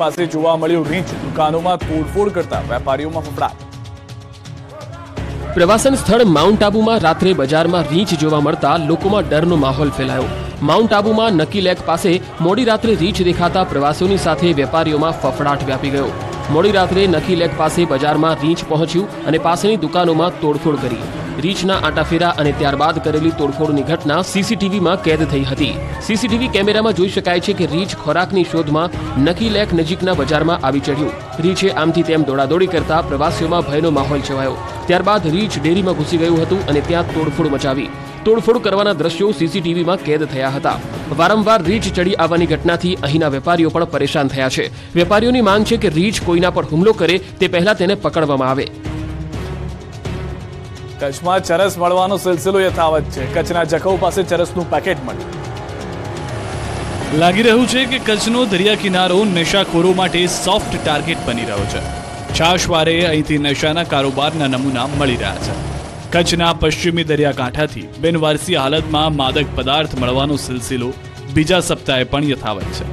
પાસે જોવા મળ્યું રીંચ દુકાનોમાં તોડફોડ કરતા વેપારીઓમાં ફફડાટ. પ્રવાસન સ્થળ માઉન્ટ આબુમાં રાત્રે બજારમાં રીંછ જોવા મળતા લોકોમાં ડરનો માહોલ ફેલાયો. માઉન્ટ આબુમાં નકી લેક પાસે મોડી રાત્રે રીંછ દેખાતા પ્રવાસીઓની સાથે વેપારીઓમાં ફફડાટ વ્યાપી ગયો. મોડી રાત્રે નખી લેક પાસે બજારમાં રીંછ પહોંચ્યું અને પાસેની દુકાનોમાં તોડફોડ કરી. રીંછના આંટાફેરા અને ત્યારબાદ કરેલી તોડફોડની ઘટના સીસીટીવીમાં કેદ થઈ હતી. સીસીટીવી કેમેરામાં જોઈ શકાય છે કે રીંછ ખોરાકની શોધમાં નકી લેક નજીકના બજારમાં આવી ચડ્યું રીંછે આમથી તેમ દોડાદોડી કરતા પ્રવાસીઓમાં ભયનો માહોલ છવાયો. ત્યારબાદ રીંછ ડેરીમાં ઘૂસી ગયું હતું અને ત્યાં તોડફોડ મચાવી. તોડફોડ કરવાના દ્રશ્યો સીસીટીવીમાં કેદ થયા હતા. વારંવાર રીંછ ચડી આવવાની ઘટનાથી અહીંના વેપારીઓ પણ પરેશાન થયા છે. વેપારીઓની માંગ છે કે રીંછ કોઈના પર હુમલો કરે તે પહેલા તેને પકડવામાં આવે. કચ્છમાં ચરસ મળવાનો સિલસિલો યથાવત છે. કચ્છના જખૌ પાસે ચરસનું પેકેટ મળ્યું. લાગી રહ્યું છે કે કચ્છનો દરિયા કિનારો નશાખોરો માટે સોફ્ટ ટાર્ગેટ બની રહ્યો છે. છાશવારે અહીંથી નશાના કારોબારના નમૂના મળી રહ્યા છે. કચ્છના પશ્ચિમી દરિયાકાંઠાથી બિનવારસી હાલતમાં માદક પદાર્થ મળવાનો સિલસિલો બીજા સપ્તાહે પણ યથાવત છે.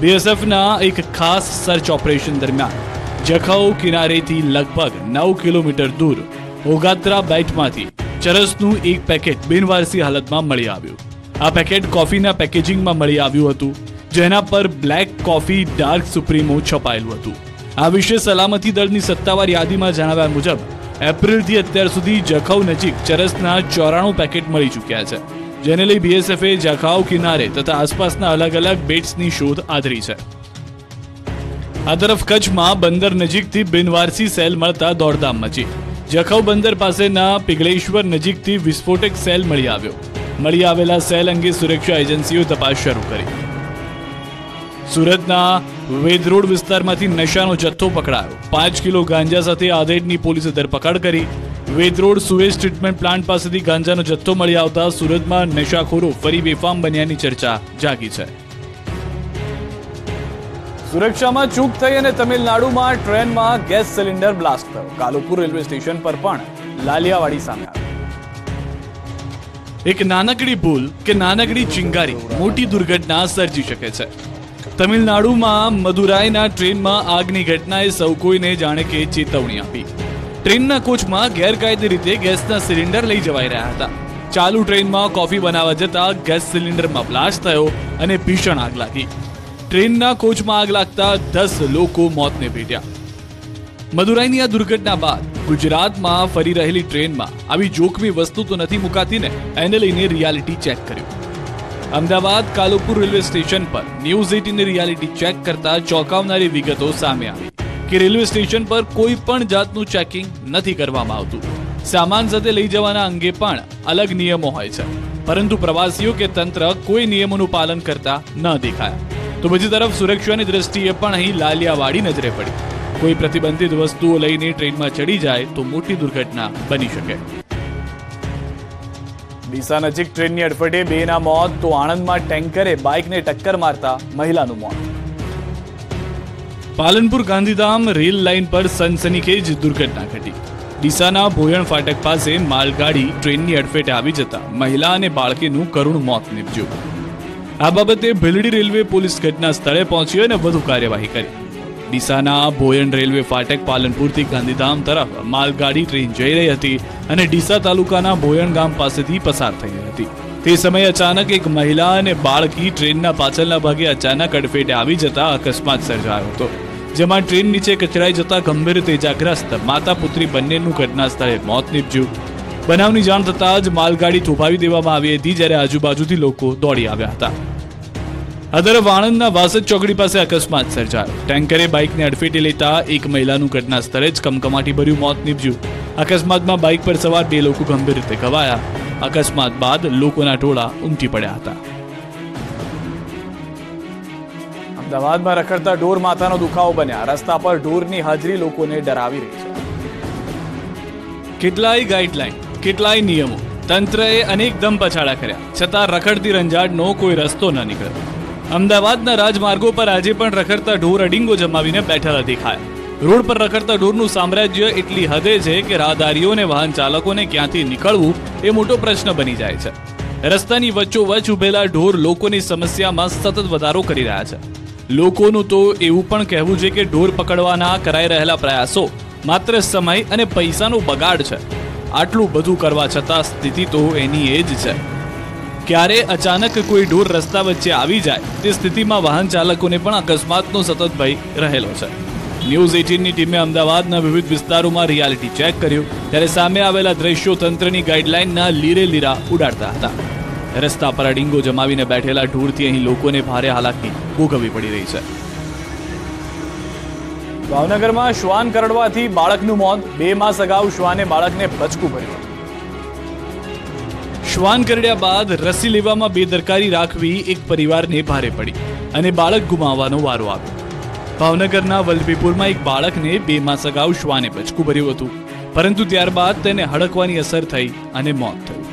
બીએસએફના એક ખાસ સર્ચ ઓપરેશન દરમિયાન જખૌ કિનારેથી લગભગ નવ કિલોમીટર દૂર ઓગાત્રા બેટમાંથી ચરસનું એક પેકેટ બિનવારસી હાલતમાં મળી આવ્યું. આ પેકેટ કોફીના પેકેજિંગમાં મળી આવ્યું હતું, જેના પર બ્લેક કોફી, ડાર્ક સુપ્રીમો છપાયેલું હતું. આ વિશે સલામતી દળની સત્તાવાર યાદીમાં જણાવ્યા મુજબ, એપ્રિલથી અત્યાર સુધી જખૌ નજીક ચરસના ચોરાણું પેકેટ મળી ચૂક્યા છે, જેને લઈ બીએસએફે જખાઉ કિનારે તથા આસપાસના અલગ અલગ બેટ્સની શોધ આદરી છે. આ તરફ કચ્છમાં બંદર નજીકથી બિનવારસી સેલ મળતા દોડધામ મચી. જખૌ બંદર પાસેના પિગળેશ્વર નજીકથી વિસ્ફોટક સેલ મળી આવ્યો. મળી આવેલા સેલ અંગે સુરક્ષા એજન્સીઓ તપાસ શરૂ કરી. સુરતના વેદરોડ વિસ્તારમાંથી નશાનો જથ્થો પકડાયો. પાંચ કિલો ગાંજા સાથે આધેડની પોલીસે ધરપકડ કરી. વેદરોડ સુએઝ ટ્રીટમેન્ટ પ્લાન્ટ પાસેથી ગાંજાનો જથ્થો મળી આવતા સુરતમાં નશાખોરો ફરી બેફામ બન્યાની ચર્ચા જાગી છે. સુરક્ષામાં ચૂક થઈ અને તમિલનાડુમાં ટ્રેનમાં ગેસ સિલિન્ડર બ્લાસ્ટ થયો. કાલુપુર રેલવે સ્ટેશન પર પણ લાલિયાવાડી સામે આવી એક નાનકડી ભૂલ કે નાનકડી ચિંગારી મોટી દુર્ઘટના સર્જી શકે છે. તમિલનાડુમાં મદુરાઈના ટ્રેનમાં આગની ઘટનાએ સૌ કોઈને જાણે કે ચેતવણી આપી. ટ્રેનના કોચમાં ગેરકાયદે રીતે ગેસના સિલિન્ડર લઈ જવાઈ રહ્યા હતા. ચાલુ ટ્રેનમાં કોફી બનાવવા જતા ગેસ સિલિન્ડરમાં બ્લાસ્ટ થયો અને ભીષણ આગ લાગી. ટ્રેનના કોચમાં આગ લાગતા દસ લોકો મોતને ભેટ્યા. મદુરાઈની આ દુર્ઘટના બાદ ગુજરાતમાં ફરી રહેલી ટ્રેનમાં આવી જોખમી વસ્તુ તો નથી મુકાતી ને એને લઈને રિયાલિટી ચેક કર્યું. અમદાવાદ કાલુપુર રેલવે સ્ટેશન પર ન્યૂઝ એટીને રિયાલિટી ચેક કરતા ચોંકાવનારી વિગતો સામે આવી કે રેલવે સ્ટેશન પર કોઈ પણ જાતનું ચેકિંગ નથી કરવામાં આવતું. સામાન સાથે લઈ જવાના અંગે પણ અલગ નિયમો હોય છે. પરંતુ પ્રવાસીઓ કે તંત્ર કોઈ નિયમોનું પાલન કરતા ન દેખાયા. તો બીજી તરફ સુરક્ષાની દ્રષ્ટિએ પણ અહીં લાલિયાવાડી નજરે પડી. કોઈ પ્રતિબંધિત વસ્તુઓ લઈને ટ્રેનમાં ચડી જાય તો મોટી દુર્ઘટના બની શકે. ડીસા નજીક ટ્રેનની અડફેટે બેના મોત તો આણંદમાં ટેન્કરે બાઇકને ટક્કર મારતા મહિલાનું મોત. પાલનપુર ગાંધીધામ રેલ લાઇન પર સનસનીખેજ દુર્ઘટના ઘટી. ડીસાના ભોયણ ફાટક પાસે માલગાડી ટ્રેનની અડફેટે આવી જતા મહિલા અને બાળકીનું કરુણ મોત નીપજ્યું. આ બાબતે ભીલડી રેલવે પોલીસ ઘટના સ્થળે પહોંચી અને વધુ કાર્યવાહી કરી. ડીસાના ભોયણ રેલવે ફાટક પાલનપુરથી ગાંધીધામ તરફ માલગાડી ટ્રેન જઈ રહી હતી અને ડીસા તાલુકાના ભોયણ ગામ પાસેથી પસાર થઈ હતી. તે સમયે અચાનક એક મહિલા અને બાળકી ટ્રેનના પાછળના ભાગે અચાનક અડફેટે આવી જતા અકસ્માત સર્જાયો હતો, જેમાં ટ્રેન નીચે કચરાઈ જતા ગંભીર તેજાગ્રસ્ત માતા પુત્રી બંનેનું ઘટના સ્થળે મોત નીપજ્યું. બનાવની જાણ થતાં જ માલગાડી થોભાવી દેવામાં આવી હતી, જ્યારે આજુબાજુથી લોકો દોડી આવ્યા હતા. આ તરફ આણંદના વાસદ ચોકડી પાસે અકસ્માત સર્જાયો. ટેન્કરે બાઇકને અડફેટે લેતા એક મહિલાનું ઘટના સ્થળે જ કમકમાટી ભર્યું મોત નીપજ્યું. અકસ્માતમાં બાઇક પર સવાર બે લોકો ગંભીર રીતે ઘવાયા. અકસ્માત બાદ લોકોના ટોળા ઉમટી પડ્યા હતા. અમદાવાદમાં રખડતા ઢોર માથાનો દુખાવો બન્યા. રસ્તા પર ઢોરની હાજરી લોકોને ડરાવી રહી છે. કેટલાય ગાઈડલાઈન, કેટલાય નિયમો, તંત્રએ અનેક દમ પછાડા કર્યા. છતાં રખડતી રંજાડનો કોઈ રસ્તો ન નીકળ્યો. અમદાવાદના રાજમાર્ગો પર આજે પણ રખડતા ઢોર અડીંગો જમાવીને બેઠેલા દેખાયા. રોડ પર રખડતા ઢોરનું સામ્રાજ્ય એટલી હદે છે કે રાહદારીઓ અને વાહન ચાલકોને ક્યાંથી નીકળવું એ મોટો પ્રશ્ન બની જાય છે. રસ્તાની વચ્ચોવચ ઉભેલા ઢોર લોકોની સમસ્યામાં સતત વધારો કરી રહ્યા છે. લોકોનું તો એવું પણ કહેવું છે કે ઢોર પકડવાના કરાઈ રહેલા પ્રયાસો માત્ર સમય અને પૈસાનો બગાડ છે. આટલું બધું કરવા છતાં સ્થિતિ તો એની એ જ છે. ક્યારે અચાનક કોઈ ઢોર રસ્તા વચ્ચે આવી જાય તે સ્થિતિમાં વાહન ચાલકોને પણ અકસ્માતનો સતત ભય રહેલો છે. ન્યૂઝ એટીનની ટીમે અમદાવાદના વિવિધ વિસ્તારોમાં રિયાલિટી ચેક કર્યું ત્યારે સામે આવેલા દ્રશ્યો તંત્રની ગાઈડલાઇનના લીરે લીરા ઉડાડતા હતા. રસ્તા પર અડીંગો જમાવીને બેઠેલા ઢૂરથી અહીં લોકોને ભારે હાલાકી ભોગવવી પડી રહી છે. ભાવનગરમાં શ્વાન કરડવાથી બાળકનું મોત. બે માસ અગાઉ શ્વાને બાળકને બચકું ભર્યું શ્વાન કરડ્યા બાદ રસી લેવામાં બેદરકારી રાખવી એક પરિવારને ભારે પડી અને બાળક ગુમાવવાનો વારો આવ્યો. ભાવનગરના વલ્લભીપુરમાં એક બાળકને બે માસ અગાઉ શ્વાને બચકું ભર્યું હતું. પરંતુ ત્યારબાદ તેને હડકવાની અસર થઈ અને મોત થયું.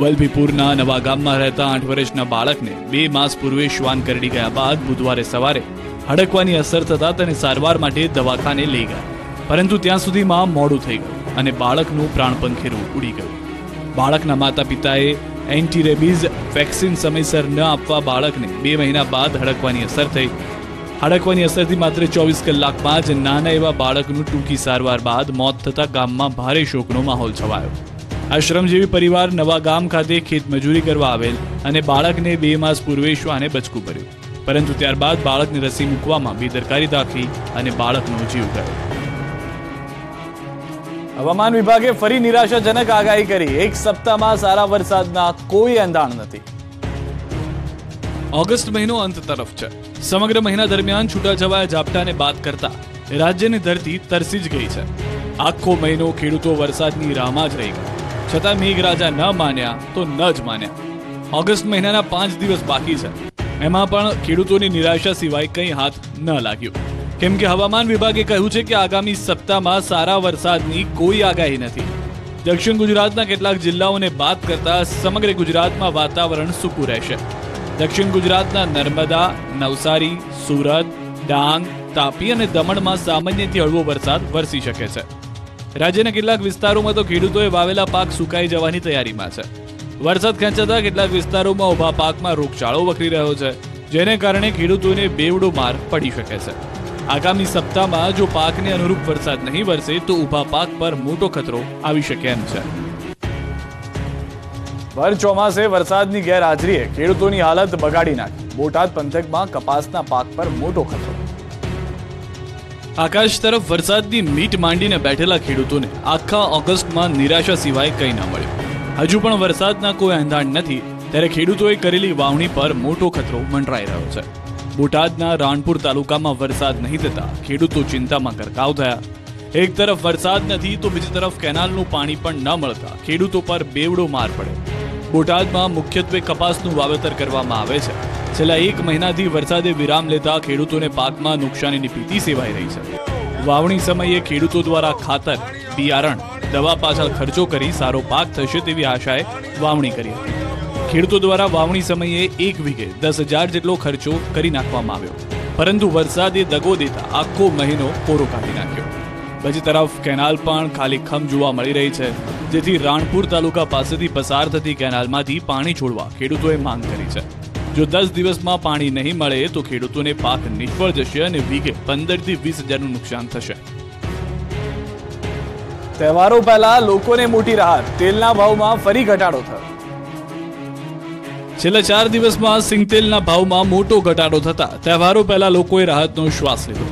વલ્લભીપુરના નવા ગામમાં રહેતા આઠ વર્ષના બાળકને બે માસ પૂર્વે શ્વાન કરડી ગયા બાદ બુધવારે સવારે હડકવાની અસર થતાં તેને સારવાર માટે દવાખાને લઈ ગયા. પરંતુ ત્યાં સુધીમાં મોડું થઈ ગયું અને બાળકનું પ્રાણપંખેરું ઉડી ગયું. બાળકના માતા પિતાએ એન્ટી રેબીઝ વેક્સિન સમયસર ન આપવા બાળકને બે મહિના બાદ હડકવાની અસર થઈ. હડકવાની અસરથી માત્ર ચોવીસ કલાકમાં જ નાના એવા બાળકનું ટૂંકી સારવાર બાદ મોત થતા ગામમાં ભારે શોકનો માહોલ છવાયો. આ શ્રમજીવી પરિવાર નવા ગામ ખાતે ખેતમજૂરી કરવા આવેલ અને બાળકને બે માસ પૂર્વે શ્વાને બચકું ભર્યું. પરંતુ ત્યારબાદ બાળકને રસી મૂકવામાં બેદરકારી દાખવી અને બાળકનો જીવ ગયો. હવામાન વિભાગે ફરી નિરાશાજનક આગાહી કરી. એક સપ્તાહમાં સારા વરસાદના કોઈ એંધાણ નથી. ઓગસ્ટ મહિનો અંત તરફ છે. સમગ્ર મહિના દરમિયાન છૂટાછવાયા ઝાપટાને બાદ કરતા રાજ્યની ધરતી તરસી જ ગઈ છે. આખો મહિનો ખેડૂતો વરસાદની રાહમાં જ રહી ગયા. છતાં મેઘરાજા ન માન્યા તો ન જ માન્યા. ઓગસ્ટ મહિનાના પાંચ દિવસ બાકી છે. એમાં પણ ખેડૂતોની નિરાશા સિવાય કંઈ હાથ ન લાગ્યું. કેમ કે હવામાન વિભાગે કહ્યું છે કે આગામી સપ્તાહમાં સારા વરસાદની કોઈ આગાહી નથી. દક્ષિણ ગુજરાતના કેટલાક જિલ્લાઓને બાદ કરતા સમગ્ર ગુજરાતમાં વાતાવરણ સૂકું રહેશે. દક્ષિણ ગુજરાતના નર્મદા, નવસારી, સુરત, ડાંગ, તાપી અને દમણમાં સામાન્યથી હળવો વરસાદ વરસી શકે છે. રાજ્યના કેટલાક વિસ્તારોમાં તો ખેડૂતોએ વાવેલા પાક સુકાઈ જવાની તૈયારીમાં છે. વરસાદ ખેંચાતા કેટલાક વિસ્તારોમાં ઊભા પાકમાં રોગચાળો વકરી રહ્યો છે, જેને કારણે ખેડૂતોને બેવડો માર પડી શકે છે. આગામી સપ્તાહમાં જો પાકને અનુરૂપ વરસાદ નહીં વરસે તો ઊભા પાક પર મોટો ખતરો આવી શકે એમ છે. ભર ચોમાસે વરસાદની ગેરહાજરીએ ખેડૂતોની હાલત બગાડી નાખી. બોટાદ પંથકમાં કપાસના પાક પર મોટો ખતરો. આકાશ તરફ વરસાદની મીટ માંડીને બેઠેલા ખેડૂતોને આખા ઓગસ્ટમાં નિરાશા સિવાય કંઈ ન મળ્યું. હજુ પણ વરસાદના કોઈ એંધાણ નથી, ત્યારે ખેડૂતોએ કરેલી વાવણી પર મોટો ખતરો મંડરાઈ રહ્યો છે. બોટાદના રાણપુર તાલુકામાં વરસાદ નહીં થતા ખેડૂતો ચિંતામાં ગરકાવ થયા. એક તરફ વરસાદ નથી તો બીજી તરફ કેનાલનું પાણી પણ ન મળતા ખેડૂતો પર બેવડો માર પડે. બોટાદમાં મુખ્યત્વે કપાસનું વાવેતર કરવામાં આવે છે. છેલ્લા એક મહિનાથી વરસાદે વિરામ લેતા ખેડૂતોને પાકમાં નુકસાનીની ભીતિ સેવાઈ રહી છે. વાવણી સમયે ખેડૂતો દ્વારા ખાતર, બિયારણ, દવા પાછળ ખર્ચો કરી સારો પાક થશે તેવી આશાએ વાવણી કરી હતી. ખેડૂતો દ્વારા વાવણી સમયે એક વીઘે દસ હજાર જેટલો ખર્ચો કરી નાખવામાં આવ્યો. પરંતુ વરસાદે દગો દેતા આખો મહિનો કોરો કાઢી નાખ્યો. બીજી તરફ કેનાલ પણ ખાલી ખમ જોવા મળી રહી છે. જેથી રાણપુર તાલુકા પાસેથી પસાર થતી કેનાલમાંથી પાણી છોડવા ખેડૂતોએ માંગ કરી છે. જો દસ દિવસમાં પાણી નહીં મળે તો ખેડૂતોને પાક નિષ્ફળ જશે અને વીઘે પંદરથી વીસ હજારનું નુકસાન થશે. તહેવારો પહેલા લોકોને મોટી રાહત. તેલના ભાવમાં ફરી ઘટાડો થયો. છેલ્લા ચાર દિવસમાં સિંગતેલના ભાવમાં મોટો ઘટાડો થતા તહેવારો પહેલા લોકોએ રાહતનો શ્વાસ લીધો.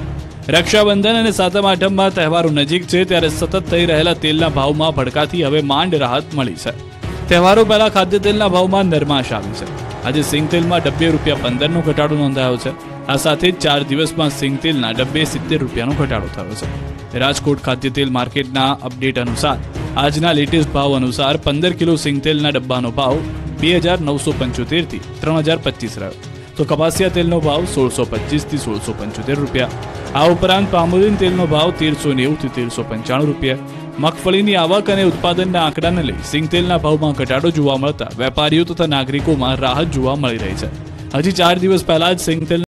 રક્ષાબંધન અને સાતમ આઠમમાં તહેવારો નજીક છે ત્યારે સતત થઈ રહેલા તેલના ભાવમાં ભડકાથી હવે માંડ રાહત મળી છે. તહેવારો પહેલા ખાદ્ય તેલના ભાવમાં નરમાશ આવી છે. આજે સિંગતેલમાં ડબ્બે રૂપિયા પંદરનો ઘટાડો નોંધાયો છે. આ સાથે જ ચાર દિવસમાં સિંગતેલના ડબ્બે સિત્તેર રૂપિયાનો ઘટાડો થયો છે. રાજકોટ ખાદ્ય તેલ માર્કેટના અપડેટ અનુસાર, આજના લેટેસ્ટ ભાવ અનુસાર પંદર કિલો સિંગતેલના ડબ્બાનો ભાવ બે હજાર નવસો પંચોતેરથી ત્રણ હજાર પચીસ રહ્યો તો કપાસિયા તેલનો ભાવ સોળસો પચીસથી સોળસો પંચોતેર રૂપિયા. આ ઉપરાંત પામોલીન તેલનો ભાવ તેરસો નેવુંથી તેરસો પંચાણું રૂપિયા. મગફળીની આવક અને ઉત્પાદનના આંકડાને લઈ સિંગતેલના ભાવમાં ઘટાડો જોવા મળતા વેપારીઓ તથા નાગરિકોમાં રાહત જોવા મળી રહી છે. હજી ચાર દિવસ પહેલા જ સિંગતેલ